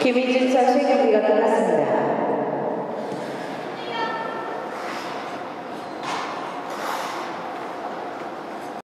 김희진 선수의 경기가 끝났습니다.